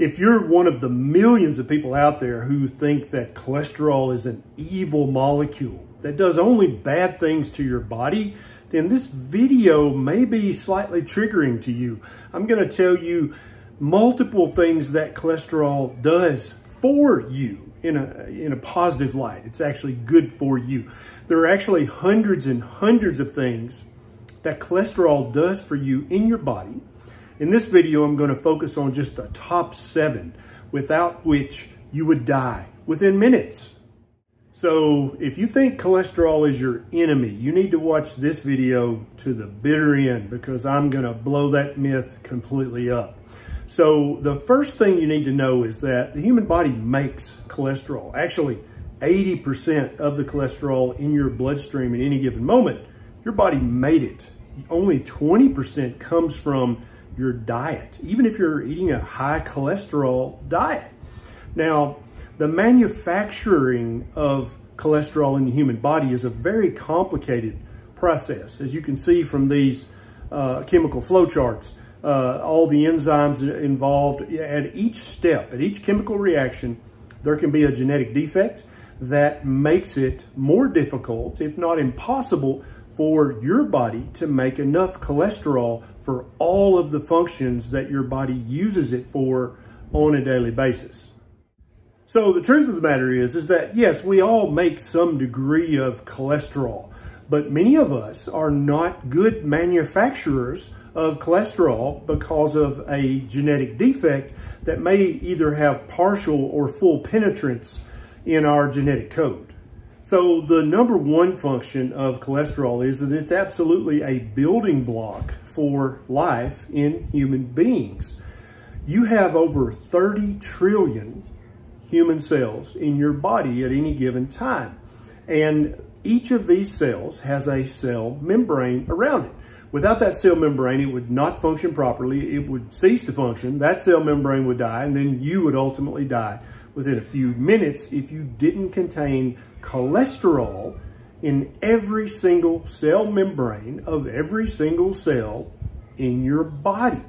If you're one of the millions of people out there who think that cholesterol is an evil molecule that does only bad things to your body, then this video may be slightly triggering to you. I'm going to tell you multiple things that cholesterol does for you in a, in a positive light. It's actually good for you. There are actually hundreds and hundreds of things that cholesterol does for you in your body in this video, I'm going to focus on just the top seven without which you would die within minutes. So if you think cholesterol is your enemy, you need to watch this video to the bitter end because I'm going to blow that myth completely up. So the first thing you need to know is that the human body makes cholesterol. Actually, 80% of the cholesterol in your bloodstream at any given moment, your body made it. Only 20% comes from your diet, even if you're eating a high cholesterol diet. Now, the manufacturing of cholesterol in the human body is a very complicated process. As you can see from these uh, chemical flow charts, uh, all the enzymes involved at each step, at each chemical reaction, there can be a genetic defect that makes it more difficult, if not impossible, for your body to make enough cholesterol for all of the functions that your body uses it for on a daily basis. So the truth of the matter is, is that yes, we all make some degree of cholesterol, but many of us are not good manufacturers of cholesterol because of a genetic defect that may either have partial or full penetrance in our genetic code. So the number one function of cholesterol is that it's absolutely a building block for life in human beings. You have over 30 trillion human cells in your body at any given time. And each of these cells has a cell membrane around it. Without that cell membrane, it would not function properly. It would cease to function. That cell membrane would die, and then you would ultimately die within a few minutes if you didn't contain cholesterol in every single cell membrane of every single cell in your body.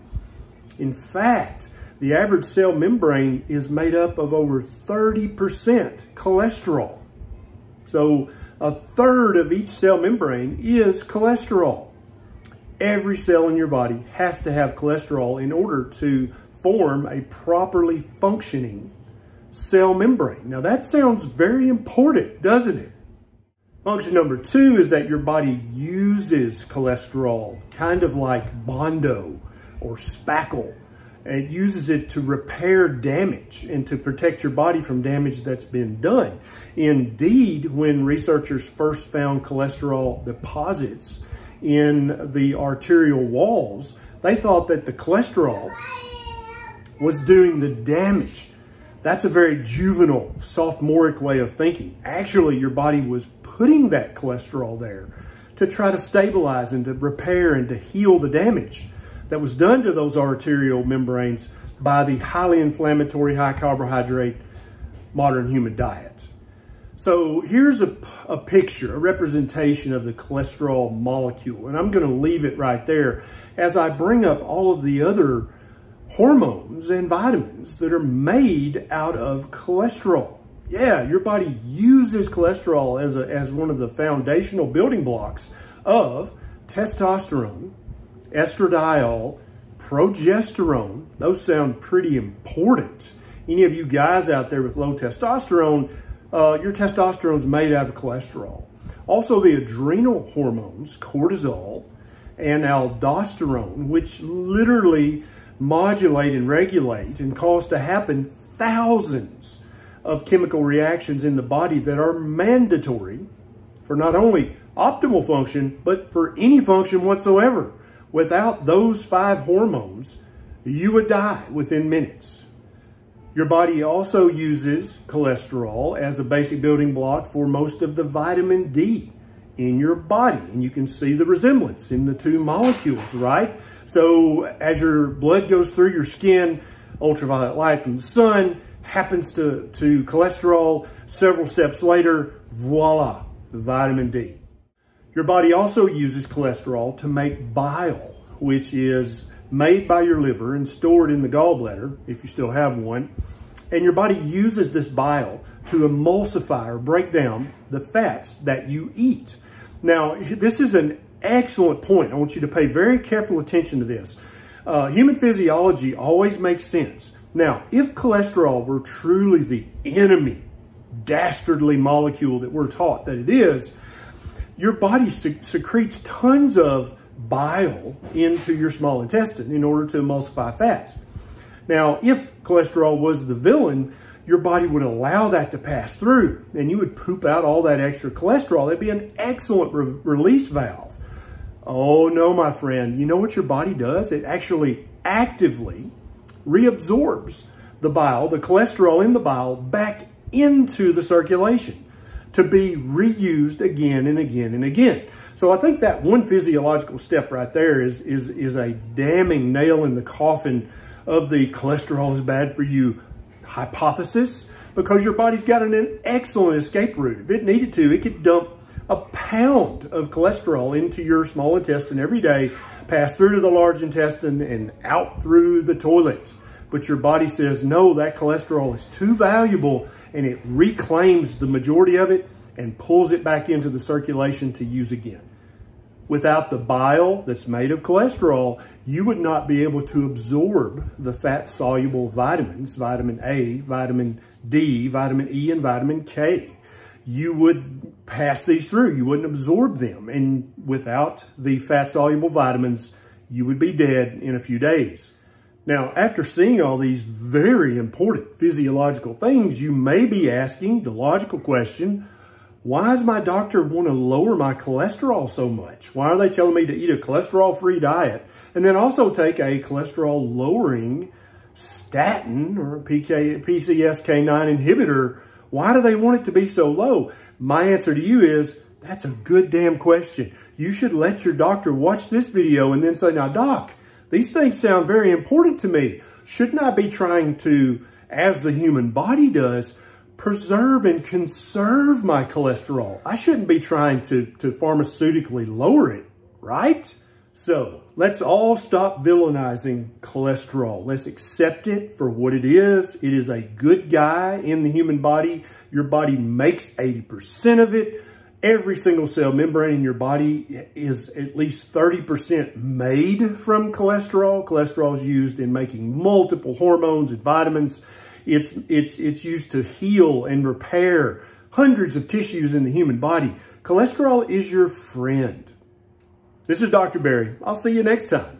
In fact, the average cell membrane is made up of over 30% cholesterol. So a third of each cell membrane is cholesterol. Every cell in your body has to have cholesterol in order to form a properly functioning cell membrane. Now that sounds very important, doesn't it? Function number two is that your body uses cholesterol, kind of like Bondo or spackle. It uses it to repair damage and to protect your body from damage that's been done. Indeed, when researchers first found cholesterol deposits in the arterial walls, they thought that the cholesterol was doing the damage that's a very juvenile, sophomoric way of thinking. Actually, your body was putting that cholesterol there to try to stabilize and to repair and to heal the damage that was done to those arterial membranes by the highly inflammatory, high carbohydrate modern human diet. So here's a, a picture, a representation of the cholesterol molecule, and I'm going to leave it right there as I bring up all of the other hormones and vitamins that are made out of cholesterol. Yeah, your body uses cholesterol as, a, as one of the foundational building blocks of testosterone, estradiol, progesterone. Those sound pretty important. Any of you guys out there with low testosterone, uh, your testosterone is made out of cholesterol. Also the adrenal hormones, cortisol and aldosterone, which literally modulate and regulate and cause to happen thousands of chemical reactions in the body that are mandatory for not only optimal function, but for any function whatsoever. Without those five hormones, you would die within minutes. Your body also uses cholesterol as a basic building block for most of the vitamin D in your body. And you can see the resemblance in the two molecules, right? So as your blood goes through your skin, ultraviolet light from the sun happens to, to cholesterol. Several steps later, voila, vitamin D. Your body also uses cholesterol to make bile, which is made by your liver and stored in the gallbladder, if you still have one. And your body uses this bile to emulsify or break down the fats that you eat. Now, this is an excellent point. I want you to pay very careful attention to this. Uh, human physiology always makes sense. Now, if cholesterol were truly the enemy, dastardly molecule that we're taught that it is, your body secretes tons of bile into your small intestine in order to emulsify fats. Now, if cholesterol was the villain, your body would allow that to pass through and you would poop out all that extra cholesterol. That'd be an excellent re release valve. Oh no, my friend. You know what your body does? It actually actively reabsorbs the bile, the cholesterol in the bile, back into the circulation to be reused again and again and again. So I think that one physiological step right there is, is, is a damning nail in the coffin of the cholesterol is bad for you hypothesis because your body's got an excellent escape route. If it needed to, it could dump a pound of cholesterol into your small intestine every day, pass through to the large intestine and out through the toilet. But your body says, no, that cholesterol is too valuable and it reclaims the majority of it and pulls it back into the circulation to use again. Without the bile that's made of cholesterol, you would not be able to absorb the fat-soluble vitamins, vitamin A, vitamin D, vitamin E, and vitamin K. You would pass these through. You wouldn't absorb them. And without the fat-soluble vitamins, you would be dead in a few days. Now, after seeing all these very important physiological things, you may be asking the logical question, why does my doctor want to lower my cholesterol so much? Why are they telling me to eat a cholesterol-free diet and then also take a cholesterol-lowering statin or PK, PCSK9 inhibitor? Why do they want it to be so low? My answer to you is, that's a good damn question. You should let your doctor watch this video and then say, now doc, these things sound very important to me. Shouldn't I be trying to, as the human body does, preserve and conserve my cholesterol? I shouldn't be trying to, to pharmaceutically lower it, right? So let's all stop villainizing cholesterol. Let's accept it for what it is. It is a good guy in the human body. Your body makes 80% of it. Every single cell membrane in your body is at least 30% made from cholesterol. Cholesterol is used in making multiple hormones and vitamins. It's, it's, it's used to heal and repair hundreds of tissues in the human body. Cholesterol is your friend. This is Dr. Berry. I'll see you next time.